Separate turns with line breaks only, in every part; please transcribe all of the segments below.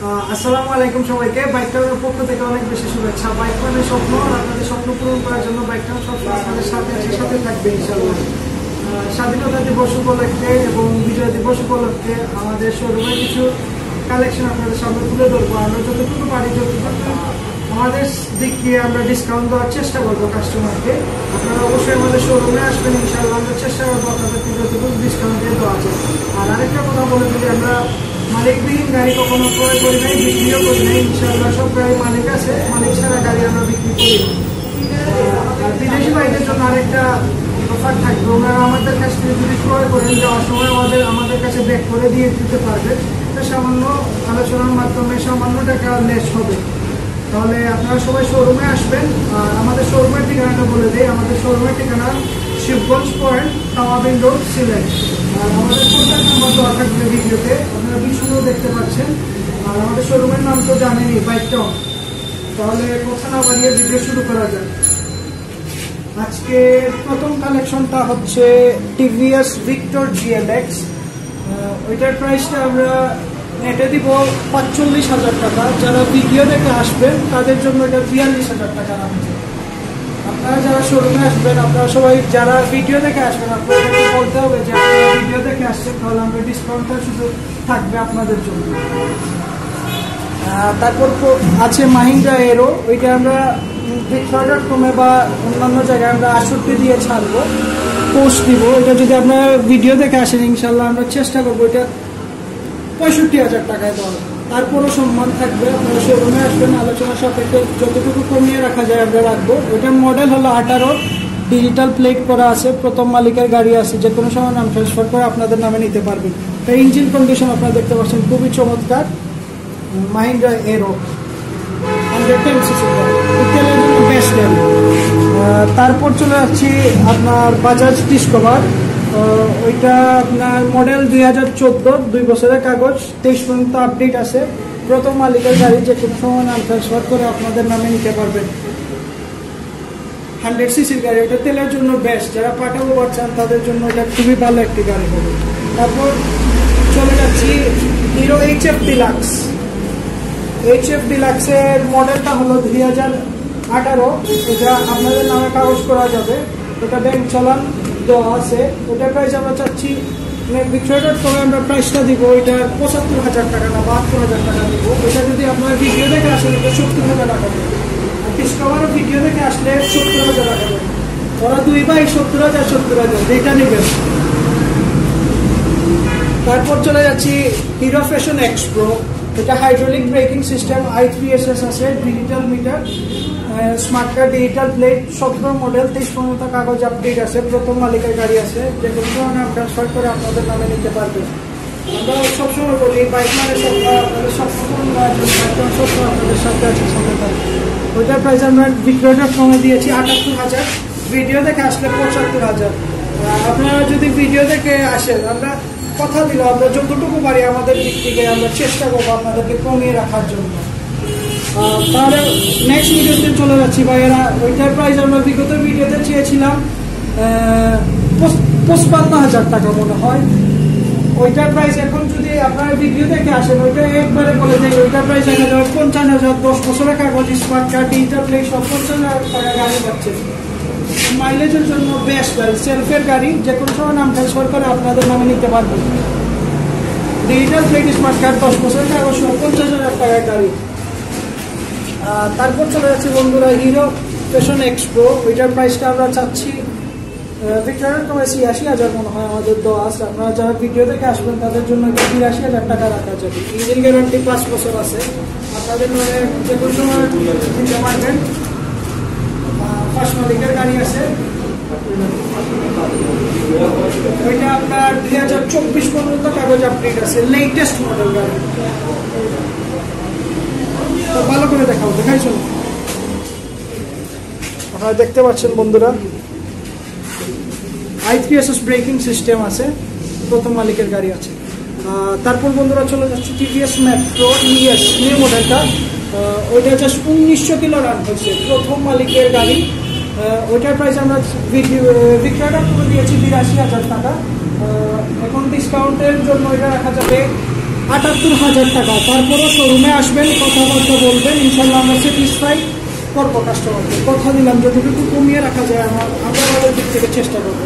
আসসালামু আলাইকুম সবাইকে। বাইক টাউনের পক্ষ থেকে অনেক বেশি শুভেচ্ছা। বাইক টাউনের স্বপ্ন আপনাদের স্বপ্ন পূরণ করার জন্য বাইক টাউন সবসময় আপনাদের সাথে আছে, সাথে থাকবে ইনশাল্লাহ স্বাধীনতা দিবস উপলক্ষে এবং বিজয় দিবস উপলক্ষে আমাদের শোরুমে কিছু কালেকশন আপনাদের সামনে তুলে ধরবো। আমরা যতটুকু পারি, যতটুকু আমাদের দিক দিয়ে আমরা ডিসকাউন্ট দেওয়ার চেষ্টা করব কাস্টমারকে আপনারা অবশ্যই আমাদের শোরুমে আসবেন ইনশাল্লাহ আমরা চেষ্টা করব আপনাদেরকে যতটুকু ডিসকাউন্ট দিয়ে দেওয়া যায়। আর আরেকটা কথা বলে দিই, আমরা মালিকবিহীন গাড়ি কখনো ক্রয় করি নাই, বিক্রিও করি নাই ইনশাল্লাহ সব গাড়ি মালিক আছে, মালিক ছাড়া গাড়ি আমরা বিক্রি করি বিদেশি বাইকের জন্য আরেকটা অফার থাকবে, ওনারা আমাদের কাছ থেকে যদি ক্রয় করেন, যাওয়ার সময় আমাদের আমাদের কাছে ব্যাক করে দিয়ে দিতে পারবে। তো সামান্য আলোচনার মাধ্যমে সামান্য টাকা লেস হবে। তাহলে আপনারা সবাই শোরুমে আসবেন, আর আমাদের শোরুমের ঠিকানাটা বলে দিই। আমাদের শোরুমের ঠিকানা শিবগঞ্জ পয়েন্ট তাওয়াবিন রোড, সিলেট। আর আমাদের কন্ট্যাক্ট নাম্বার দেওয়া থাকবে ভিডিওতে, আপনারা পিছনেও দেখতে পাচ্ছেন। আর আমাদের শোরুমের নাম তো জানেনই বাইকটাও তাহলে কথা না বাড়িয়ে ভিডিও শুরু করা যায় আজকে প্রথম কালেকশনটা হচ্ছে টিভিএস ভিক্টর জিএলএক্স। ওইটার প্রাইসটা আমরা নেটে দিব পাঁচচল্লিশ হাজার টাকা। যারা ভিডিও দেখে আসবেন, তাদের জন্য এটা বিয়াল্লিশ হাজার টাকা রাখছে। আপনারা যারা শোরুমে আসবেন, আপনারা সবাই যারা ভিডিও দেখে আসবেন আপনাদেরকে বলতে হবে যে আপনারা ভিডিও দেখে আসছেন, তাহলে আমরা ডিসকাউন্টটা শুধু থাকবে আপনাদের জন্য। তারপর আছে মাহিন্দ্রা এরো ওইটা আমরা ফ্লিপকার্ট ডট বা অন্যান্য জায়গায় আমরা আষট্টি দিয়ে ছাড়বো পোস্ট দিব। এটা যদি আপনারা ভিডিও দেখে আসেন, ইনশাল্লাহ আমরা চেষ্টা করব এটা পঁয়ষট্টি হাজার টাকায় দেওয়া তারপরও সম্মান থাকবে, আপনারা শোরুমে আসবেন, আলোচনার সাপেক্ষে যতটুকু কমিয়ে রাখা যায় আমরা রাখব। ওইটার মডেল হলো আঠারো ডিজিটাল প্লেট করা আছে, প্রথম মালিকের গাড়ি আছে, যে কোনো সময় নাম ট্রান্সফার করে আপনাদের নামে নিতে পারবেন। তাই ইঞ্জিন কন্ডিশন আপনারা দেখতে পাচ্ছেন, খুবই চমৎকার। মাহিন্দ্রা এরো তারপর চলে যাচ্ছি আপনার বাজাজ ডিসকভার ওইটা আপনার মডেল দুই হাজার চোদ্দ, দুই বছরের কাগজ, তেইশ পর্যন্ত আপডেট আছে। প্রথম মালিকের গাড়ি যে কোনো সময় নাম ট্রান্সফার করে আপনাদের নামে নিতে পারবেন। হান্ড্রেড সিসির গাড়ি ওটা তেলের জন্য বেস্ট যারা পাঠাবো পারছেন তাদের জন্য এটা খুবই ভালো একটি গাড়ি হবে। তারপর চলে যাচ্ছি Hero H F Deluxe H F ডিলাক্সের মডেলটা হলো দুই হাজার আঠারো। এটা আপনাদের নামে কাগজ করা যাবে। ওটা ব্যাংক চালান। দেওয়া আছে। ওটার প্রাইস আমরা চাচ্ছি বিক্রয় ডট কমে আমরা প্রাইসটা দিব ওইটা পঁচাত্তর হাজার টাকা না, বাহাত্তর হাজার টাকা দিব। ওইটা যদি আপনার ভিডিও দেখে আসেন ওটা সত্তর হাজার টাকা দেবে। আর ডিসকভারও ভিডিও দেখে আসলে সত্তর হাজার টাকা দেবে। ওরা দুই ভাই সত্তর হাজার সত্তর হাজার যেটা নেবেন। তারপর চলে যাচ্ছি হিরো ফ্যাশন এক্স প্রো এটা hydraulic braking system I three S S আছে digital meter smart card digital plate সতেরো মডেল তেইশ পর্যন্ত কাগজ আপডেট আছে, প্রথম মালিকের গাড়ি আছে, যে কোনো ধরনের ট্রান্সফার করে আপনাদের নামে নিতে পারবেন আমরা সবসময় বলি বাইক মানে আপনাদের সবসময় সবসময় আপনাদের সাথে আছে, সঙ্গে থাকবে। ওইটার প্রাইস আমরা বিক্রয়টা কমে দিয়েছি আটাত্তর হাজার ভিডিও দেখে আসলে পঁচাত্তর হাজার। আপনারা যদি ভিডিও দেখে আসেন, আমরা কথা দিল আমরা যতটুকু পারি আমাদের দিক থেকে আমরা চেষ্টা করব আপনাদেরকে কমিয়ে রাখার জন্য। তাহলে নেক্সট ভিডিওতে চলে যাচ্ছি ভাইয়েরা। ওইটার প্রাইস আমরা বিগত ভিডিওতে চেয়েছিলাম পঁচপান্ন হাজার টাকা মনে হয়। ওইটার প্রাইস এখন যদি আপনারা ভিডিও দেখে আসেন, ওইটা একবারে বলে দেয় ওইটার প্রাইস দেখা যাবে পঞ্চান্ন হাজার, দশ বছরের কাগজ স্মার্ট কার্ড প্লেট সব পঞ্চান্ন হাজার টাকা গাড়ি পাচ্ছে মাইলেজের জন্য বেস্ট গাড়ি সেলফের গাড়ি, যে কোনো সময় নাম ট্রান্সফার করে আপনাদের নামে নিতে পারবেন ডিজিটাল প্লেট স্মার্ট কার্ড দশ বছর সহ পঞ্চাশ হাজার টাকার গাড়ি। তারপর চলে যাচ্ছে বন্ধুরা হিরো ফ্যাশন এক্সপ্রো ওইটার প্রাইসটা আমরা চাচ্ছি ভিক্টোরিয়ার তোমার ছিয়াশি হাজার মনে হয় আমাদের আছে। আপনারা যারা ভিডিও দেখে আসবেন, তাদের জন্য বিরাশি হাজার টাকা রাখা যাবে। ইঞ্জিন গ্যারান্টি পাঁচ বছর আছে। আপনাদের মানে যে কোনো সময় দিতে পারবেন। ফার্স্ট মালিকের গাড়ি আছে। ওইটা আপনার দুই হাজার চব্বিশ পর্যন্ত কাগজ আপডেট আছে লেটেস্ট মডেল গাড়ি। ভালো করে দেখাবো আপনারা দেখতে পাচ্ছেন বন্ধুরা ব্রেকিং সিস্টেম আছে, প্রথম মালিকের গাড়ি আছে। তারপর বন্ধুরা চলে যাচ্ছে টিভিএস মেট্রো ইএস নিউ মডেলটা ওইটা জাস্ট উনিশশো কিলো রান হয়েছে, প্রথম মালিকের গাড়ি। ওইটার প্রাইস আমরা বিক্রয়টা করে দিয়েছি বিরাশি হাজার টাকা। এখন ডিসকাউন্টের জন্য এটা রাখা যাবে আটাত্তর হাজার টাকা। তারপরও শোরুমে আসবেন, কথাবার্তা বলবেন, ইনশাল্লাহ আমরা স্যাটিসফাই করব কাস্টমারকে কথা দিলাম, যতটুকু কমিয়ে রাখা যায়, আমার, আমরা আমাদের দিক থেকে চেষ্টা করব।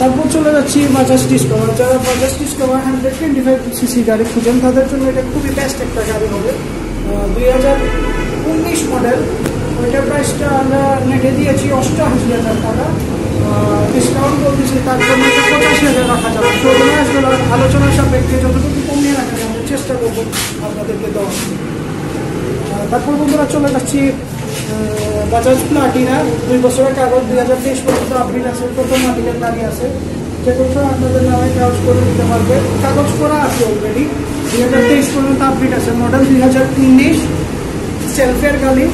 তারপর চলে যাচ্ছি বাজাজ ডিসকভার যারা Bajaj Discover hundred twenty five CC গাড়ি খুঁজেন, তাদের জন্য এটা খুবই বেস্ট একটা গাড়ি হবে। দুই হাজার উনিশ মডেল ওইটার প্রাইসটা আমরা নেটে দিয়েছি অষ্টআশি হাজার টাকা। ডিসকাউন্ট বলতেছি তার জন্য পঁচাশি হাজার রাখা যাবে। শোরুমে আসবে আলোচনার সাপেক্ষে যতটুকু কমিয়ে রাখা যাবে চেষ্টা করব আপনাদেরকে দেওয়া তারপর বন্ধুরা চলে যাচ্ছি বাজাজ প্লাটিনা দুই বছরের কাগজ, দুই হাজার তেইশ পর্যন্ত আপডেট আছে, প্রথম মালিকের গাড়ি আছে। কোনো আপনাদের নামে কাগজ করে দিতে পারবে। কাগজ করা আছে অলরেডি দুই হাজার তেইশ পর্যন্ত আপডেট আছে। মডেল দুই হাজার উনিশ সেলফের গাড়ি।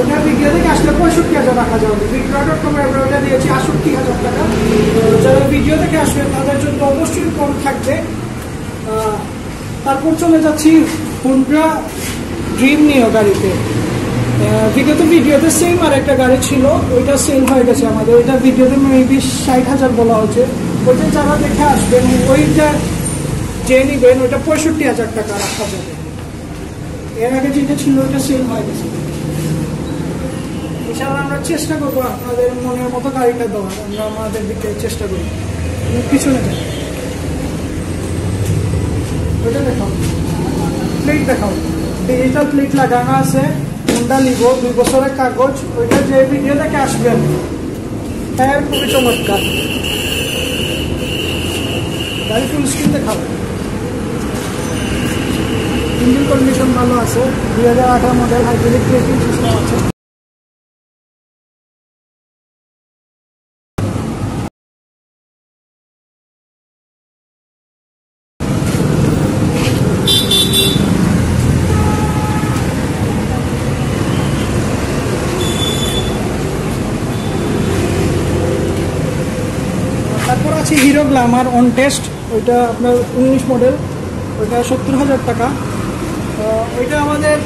ওটা ভিডিও থেকে আসলে পঁয়ষট্টি হাজার রাখা যাবে। ভিডিও ডট কমে আমরা ওটা দিয়েছি আষট্টি হাজার টাকা। যারা ভিডিও থেকে আসবে, তাদের জন্য অবশ্যই কম থাকবে। তারপর চলে যাচ্ছি হুন্ড্রা ড্রিম নিও গাড়িতে। বিগত ভিডিওতে সেম আর একটা গাড়ি ছিল, ওইটা সেল হয়ে গেছে আমাদের। ওইটা ভিডিওতে মেবি ষাট হাজার বলা হচ্ছে ওইটা যারা দেখে আসবেন, ওইটা যে নিবেন, ওইটা পঁয়ষট্টি হাজার টাকা রাখা যাবে। এর আগে যেটা ছিল, ওইটা সেল হয়ে গেছে। ইনশাআল্লাহ আমরা চেষ্টা করব আপনাদের মনের মতো গাড়িটা দেওয়ার। আমরা আমাদের দিকে চেষ্টা করি তুমি পিছনে যাই ওইটা দেখাও। প্লেট দেখাও। ডিজিটাল প্লেট লাগানো আছে। হুন্ডা লিভ দুই বছরের কাগজ। ওইটা যে ভিডিও থেকে আসবেন টায়ার খুবই চমৎকার। গাড়ি ফুল স্ক্রিন দেখাও। ইঞ্জিন কন্ডিশন ভালো আছে। দুই হাজার আঠারো মডেল হাইড্রোলিক ব্রেকিং সিস্টেম আছে। তারপর আছে হিরো গ্লামার অন টেস্ট, ওইটা আপনার উনিশ মডেল ওইটা সত্তর হাজার টাকা। ওইটা আমাদের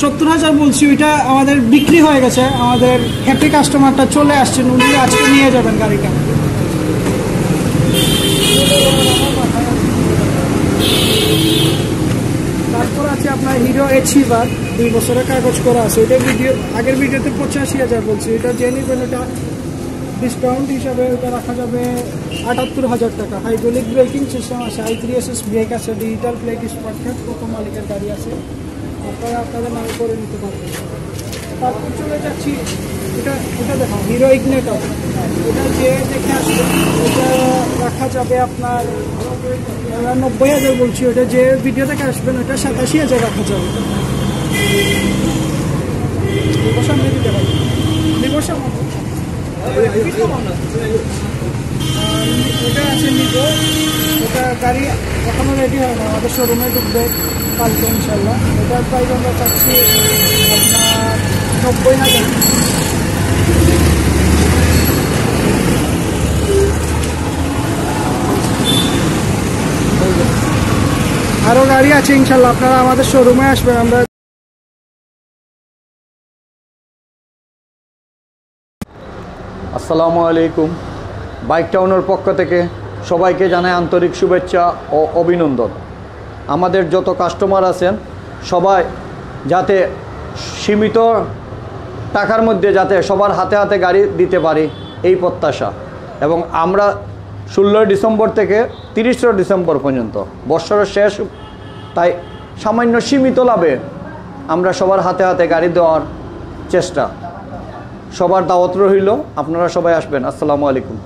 সত্তর হাজার বলছি, ওইটা আমাদের বিক্রি হয়ে গেছে, আমাদের হ্যাপি কাস্টমারটা চলে আসছেন, উনি আজকে নিয়ে যাবেন গাড়িটা। তারপর আছে আপনার হিরো এচিভার দুই বছরের কাগজ করা আছে ওইটা ভিডিও আগের ভিডিওতে পঁচাশি হাজার বলছি, এটা যে নিবেন ওটা ডিসকাউন্ট হিসাবে ওটা রাখা যাবে আটাত্তর হাজার টাকা। হাইড্রোলিক ব্রেকিং সিস্টেম আছে I three S S brake আছে ডিজিটাল প্লেট স্মার্টফোন প্রথম মালিকের গাড়ি আছে, আপনারা আপনাদের নামে করে নিতে পারবেন। তারপর চলে যাচ্ছি, এটা এটা দেখো হিরো ইগনেটর এটা যে দেখে আসবে, এটা রাখা যাবে আপনার নব্বই হাজার বলছি, ওটা যে ভিডিও থেকে আসবেন, ওটা সাতাশি হাজার রাখা যাবে। মেয়ে দিতে পারবে বিবসা ওটা আছে ওটা গাড়ি রেডি হয় না আমাদের শোরুমে ঢুকবে কালকে ইনশাল্লাহ ওটার প্রাইস আমরা চাচ্ছি আপনার নব্বই হাজার। আরও গাড়ি আছে ইনশাল্লাহ আপনারা আমাদের শোরুমে আসবেন। আমরা
আসসালামু আলাইকুম। বাইক টাউনের পক্ষ থেকে সবাইকে জানাই আন্তরিক শুভেচ্ছা ও অভিনন্দন। আমাদের যত কাস্টমার আছেন, সবাই যাতে সীমিত টাকার মধ্যে যাতে সবার হাতে হাতে গাড়ি দিতে পারি এই প্রত্যাশা। এবং আমরা ষোলোই ডিসেম্বর থেকে তিরিশে ডিসেম্বর পর্যন্ত বৎসরের শেষ, তাই সামান্য সীমিত লাভে আমরা সবার হাতে হাতে গাড়ি দেওয়ার চেষ্টা সবার দাওয়াত রইল আপনারা সবাই আসবেন। আসসালামু আলাইকুম।